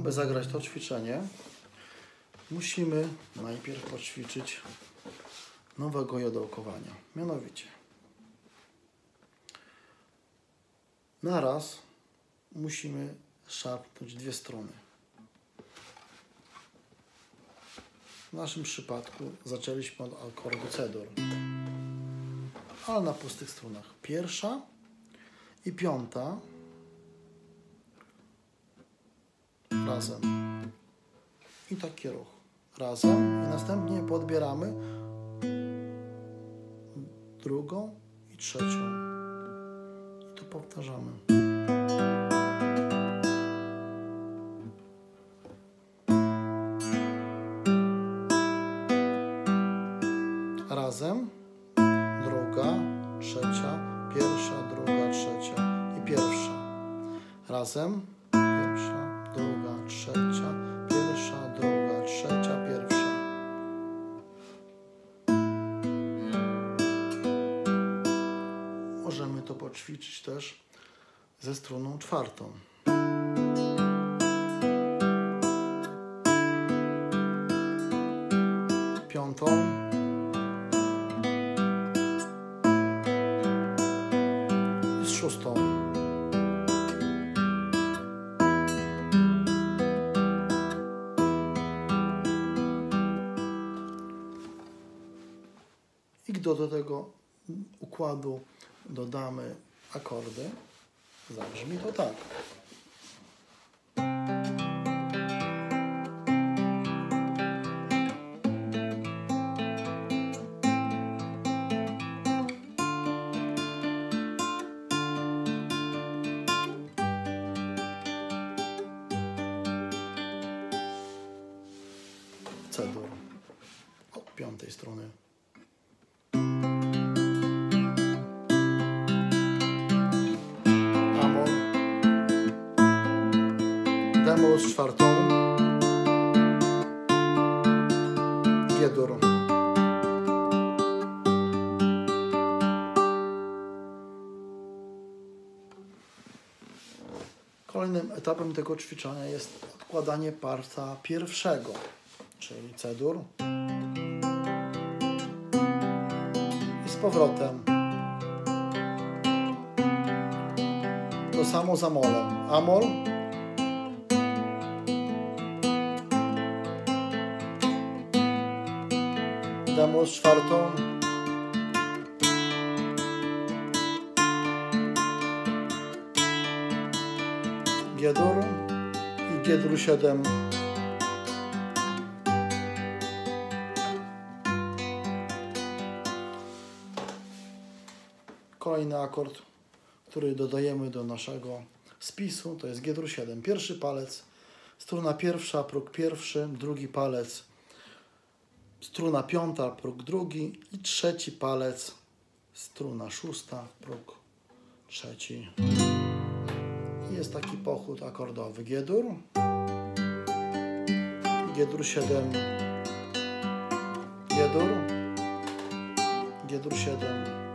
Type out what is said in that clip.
aby zagrać to ćwiczenie, musimy najpierw poćwiczyć nowego jodełkowania. Mianowicie naraz musimy szarpnąć dwie strony. W naszym przypadku zaczęliśmy od akordu C-dur, ale na pustych strunach. Pierwsza i piąta razem. I taki ruch. Razem i następnie podbieramy drugą i trzecią. I to powtarzamy. Razem, druga, trzecia, pierwsza, druga, trzecia i pierwsza. Razem, pierwsza, druga, trzecia, pierwsza, druga, trzecia, pierwsza. Możemy to poćwiczyć też ze struną czwartą. Piątą. I z szóstą. Gdy do tego układu dodamy akordy, zabrzmi to tak. C-dur od piątej strony. Demol z czwartą. G-dur. Kolejnym etapem tego ćwiczenia jest odkładanie parta pierwszego, czyli C-dur. I z powrotem. To samo z amolem. Amol. Demol z czwartą. G-dur i G-dur 7. Kolejny akord, który dodajemy do naszego spisu, to jest G-dur 7. Pierwszy palec, struna pierwsza, próg pierwszy, drugi palec, struna piąta, próg drugi i trzeci palec, struna szósta, próg trzeci. Jest taki pochód akordowy. G-dur, G-dur 7, G-dur, G-dur 7,